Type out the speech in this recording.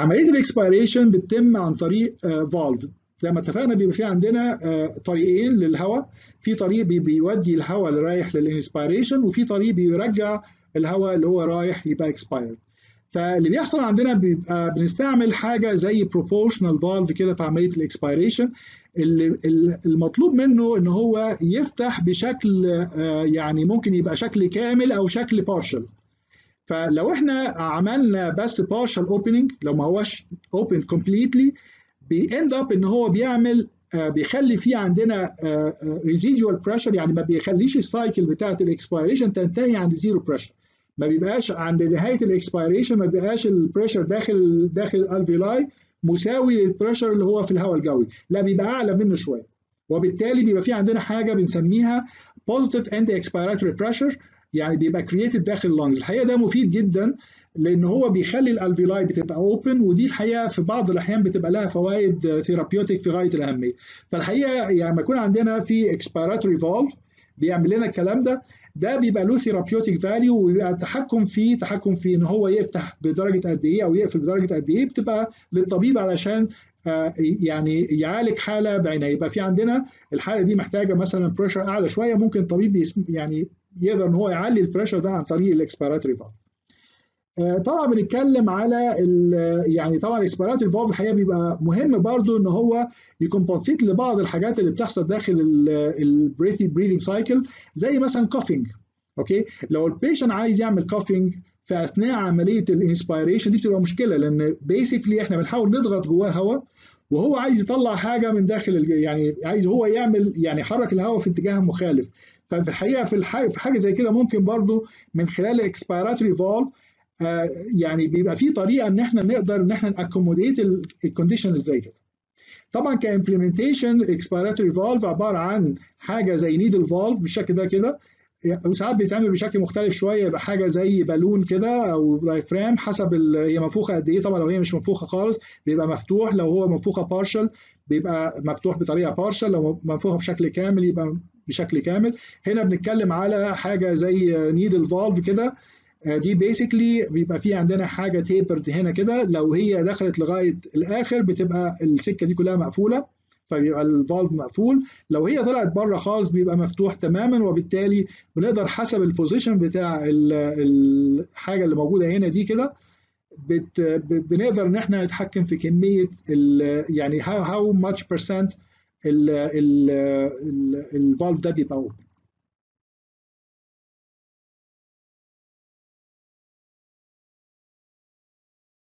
عملية ال expiration بتتم عن طريق valve. زي ما اتفقنا بيبقى في عندنا طريقين للهواء. في طريق بيودي الهواء اللي رايح لل inspiration وفي طريق بيرجع الهواء اللي هو رايح يبقى expired. فاللي بيحصل عندنا بيبقى بنستعمل حاجة زي proportional valve كده في عملية ال expiration. المطلوب منه إن هو يفتح بشكل يعني ممكن يبقى شكل كامل أو شكل partial فلو إحنا عملنا بس partial opening لو ما هوش open completely بي end up إن هو بيعمل بيخلي فيه عندنا residual pressure يعني ما بيخليش ال cycle بتاعت ال expiration تنتهي عند zero pressure ما بيبقاش عند نهاية ال expiration ما بيبقاش ال pressure داخل داخل ال alveoli مساوي للبريشر اللي هو في الهواء الجوي. لا بيبقى أعلى منه شوية. وبالتالي بيبقى في عندنا حاجة بنسميها positive end expiratory pressure. يعني بيبقى created داخل ال lungs الحقيقة ده مفيد جدا لأن هو بيخلي ال alveoli بتبقى open ودي الحقيقة في بعض الأحيان بتبقى لها فوائد therapeutic في غاية الأهمية. فالحقيقة يعني لما يكون عندنا في expiratory valve بيعمل لنا الكلام ده ده بيبقى له therapeutic value وبيبقى التحكم فيه تحكم في إن هو يفتح بدرجة قد إيه أو يقفل بدرجة قد إيه بتبقى للطبيب علشان يعني يعالج حالة بعينها. يبقى في عندنا الحالة دي محتاجة مثلا pressure أعلى شوية ممكن الطبيب يعني يقدر إن هو يعلي ال pressure ده عن طريق ال expiratory valve طبعا بنتكلم على يعني طبعا ال expiratory valve الحقيقة بيبقى مهم برضو إن هو ي compensate لبعض الحاجات اللي بتحصل داخل ال breathi breathing cycle زي مثلا coughing okay? لو ال patient عايز يعمل coughing في أثناء عملية ال inspiration دي بتبقى مشكلة لأن basically إحنا بنحاول نضغط جواه هواء وهو عايز يطلع حاجة من داخل يعني عايز هو يعمل يعني يحرك الهواء في اتجاه مخالف. ففي الحقيقة في في حاجة زي كده ممكن برضو من خلال ال expiratory valve آه يعني بيبقى في طريقة إن إحنا نقدر إن إحنا ن accommodate ال condition زي كده. طبعا ك implementation ال expiratory valve عبارة عن حاجة زي needle valve بالشكل ده كده. وساعات بيتعمل بشكل مختلف شوية يبقى حاجة زي بالون كده أو diaphragm حسب هي منفوخة قد إيه. طبعا لو هي مش منفوخة خالص بيبقى مفتوح لو هو منفوخة partial بيبقى مفتوح بطريقة partial لو منفوخة بشكل كامل يبقى بشكل كامل. هنا بنتكلم على حاجة زي needle valve كده. دي basically بيبقى في عندنا حاجة tapered هنا كده. لو هي دخلت لغاية الآخر بتبقى السكة دي كلها مقفولة. فبيبقى ال valve مقفول. لو هي طلعت بره خالص بيبقى مفتوح تماما وبالتالي بنقدر حسب ال position بتاع الحاجة اللي موجودة هنا دي كده بنقدر إن إحنا نتحكم في كمية يعني how much percent الفالف ده بيبقى اوبن